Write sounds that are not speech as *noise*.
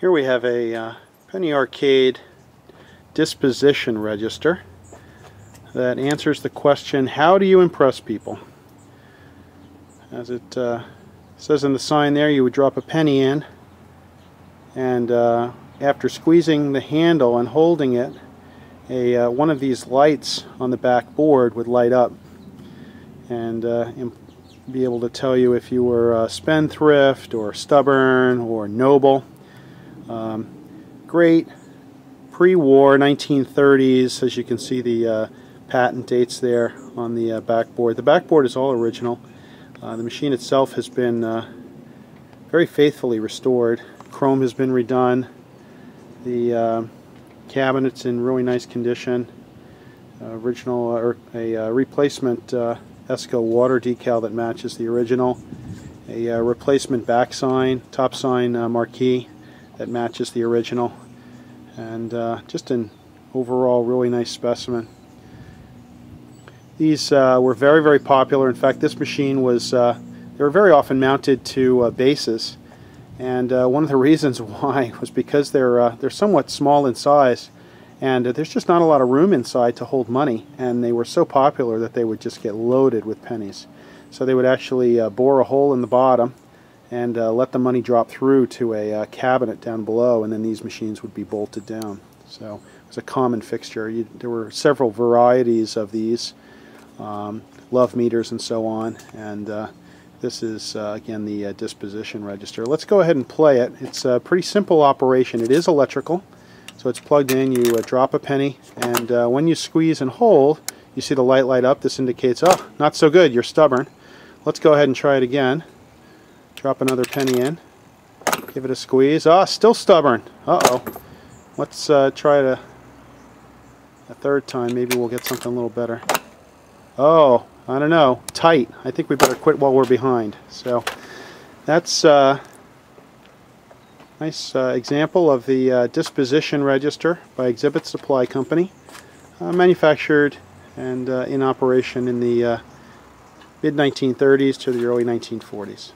Here we have a uh, Penny Arcade disposition register that answers the question, how do you impress people? As it uh, says in the sign there, you would drop a penny in and uh, after squeezing the handle and holding it, a uh, one of these lights on the back board would light up and uh, be able to tell you if you were spendthrift or stubborn or noble. Um, great pre-war 1930s as you can see the uh, patent dates there on the uh, backboard. The backboard is all original. Uh, the machine itself has been uh, very faithfully restored. Chrome has been redone. The uh, cabinet's in really nice condition. original or a replacement Esco water decal that matches the original. A replacement back sign, top sign marquee that matches the original and uh, just an overall really nice specimen. These uh, were very very popular. In fact this machine was uh, they were very often mounted to uh, bases and uh, one of the *laughs* reasons why was because they're uh, they're somewhat small in size and there's just not a lot of room inside to hold money and they were so popular that they would just get loaded with pennies. So they would actually bore a hole in the bottom and uh, let the money drop through to a uh, cabinet down below and then these machines would be bolted down. So it was a common fixture. You, there were several varieties of these, um, love meters and so on, and uh, this is uh, again the uh, disposition register. Let's go ahead and play it. It's a pretty simple operation. It is electrical, so it's plugged in. You uh, drop a penny, and when you squeeze and hold, you see the light light up. This indicates, oh, not so good, you're stubborn. Let's go ahead and try it again. Drop another penny in. Give it a squeeze. Ah, still stubborn. Uh-oh. Let's uh, try a, third time. Maybe we'll get something a little better. Oh, I don't know. Tight. I think we better quit while we're behind. So that's a uh, nice uh, example of the uh, disposition register by Exhibit Supply Company. Uh, manufactured and uh, in operation in the mid-1930s to the early 1940s.